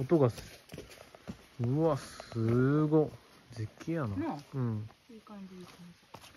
音がすうわすご絶景やな。なうん。いい感じいい感じ